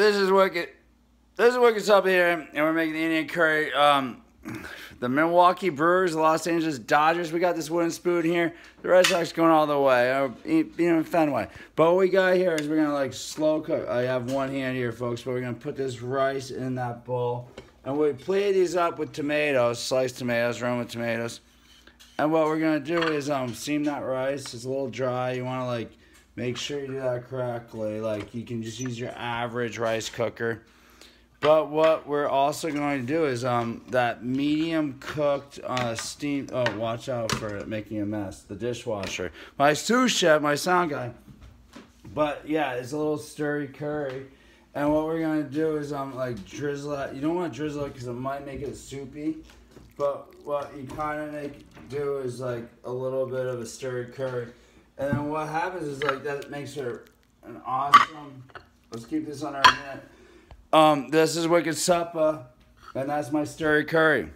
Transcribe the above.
this is Wicked. This is Wicked Suppah, and we're making the Indian curry. Um, the Milwaukee Brewers, the Los Angeles Dodgers. We got this wooden spoon here. The Red Sox going all the way, uh, in Fenway. But what we got here is we're gonna like slow cook. I have one hand here, folks, but we're gonna put this rice in that bowl, and we plate these up with tomatoes, sliced tomatoes, Roma tomatoes. And what we're gonna do is um steam that rice. It's a little dry. You wanna like make sure you do that correctly. Like you can just use your average rice cooker. But what we're also going to do is um that medium cooked uh steam. Oh, watch out for it making a mess. The dishwasher. My sous chef, my sound guy. But yeah, it's a little stirry curry. And what we're gonna do is um like drizzle it. You don't want to drizzle it because it might make it soupy. But what you kind of make do is like a little bit of a stirred curry. And then what happens is like that makes her an awesome. Let's keep this on our minute. Um, this is Wicked Suppah, and that's my stirry curry.